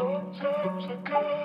Sometimes I gotta